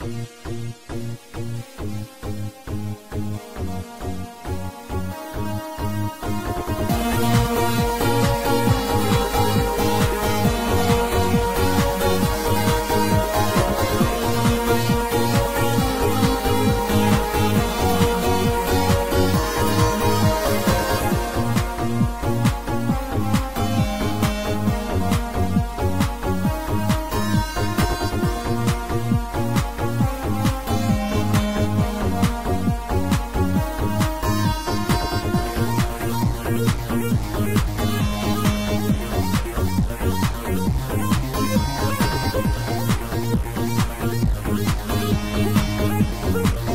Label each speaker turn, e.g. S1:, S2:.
S1: Thank Bye.